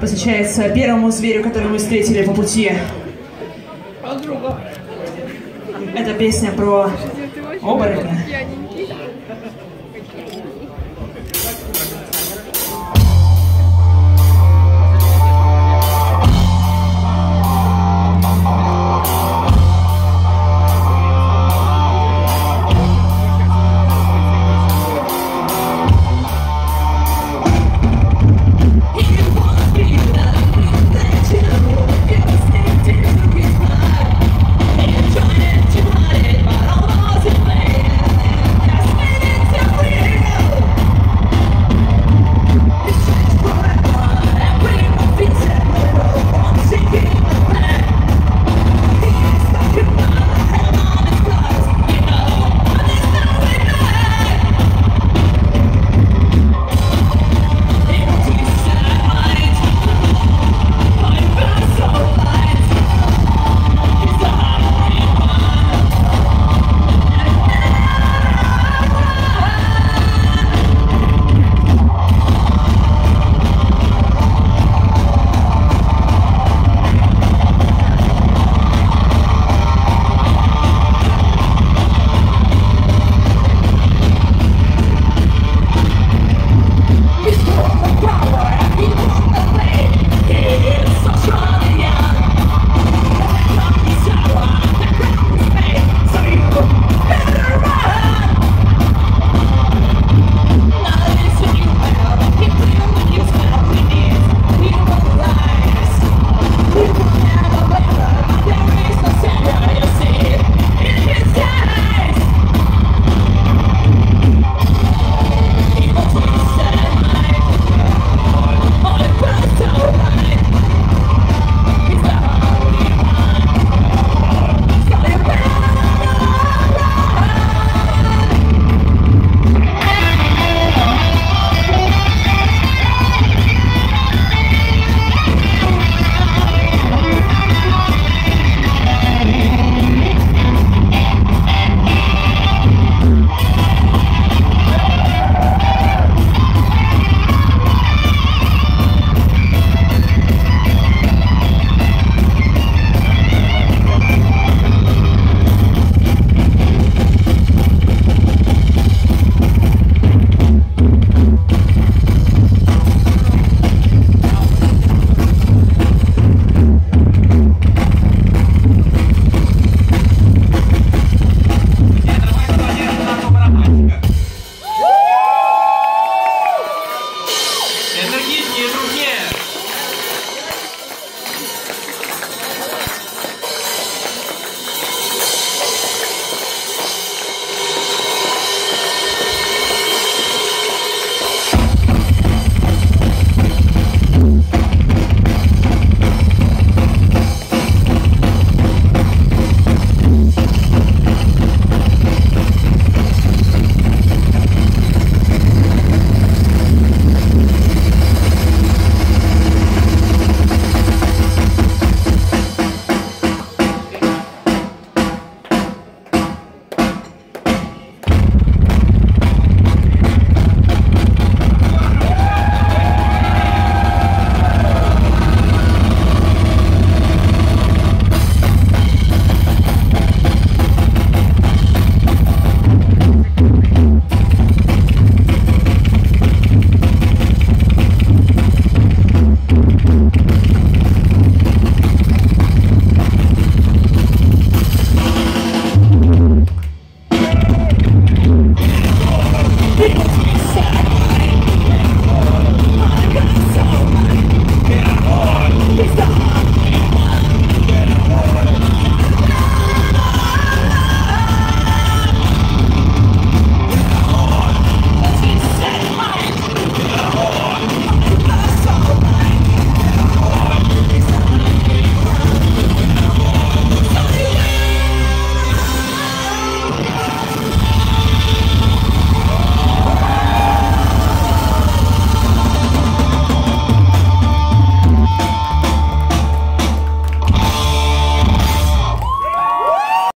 посвящается первому зверю, который мы встретили по пути. Это песня про оборотня.